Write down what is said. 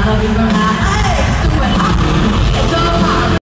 I'll be your